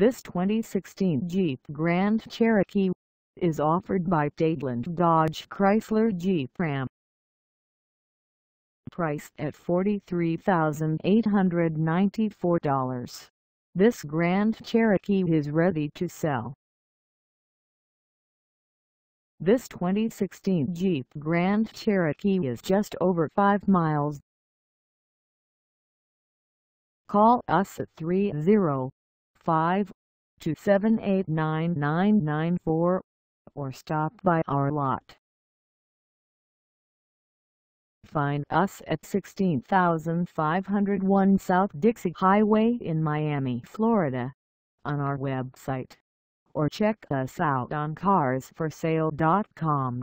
This 2016 Jeep Grand Cherokee is offered by Dadeland Dodge Chrysler Jeep Ram. Priced at $43,894. This Grand Cherokee is ready to sell. This 2016 Jeep Grand Cherokee is just over 5 miles. Call us at 305-278-9994 or stop by our lot. Find us at 16501 South Dixie Highway in Miami, Florida on our website or check us out on carsforsale.com.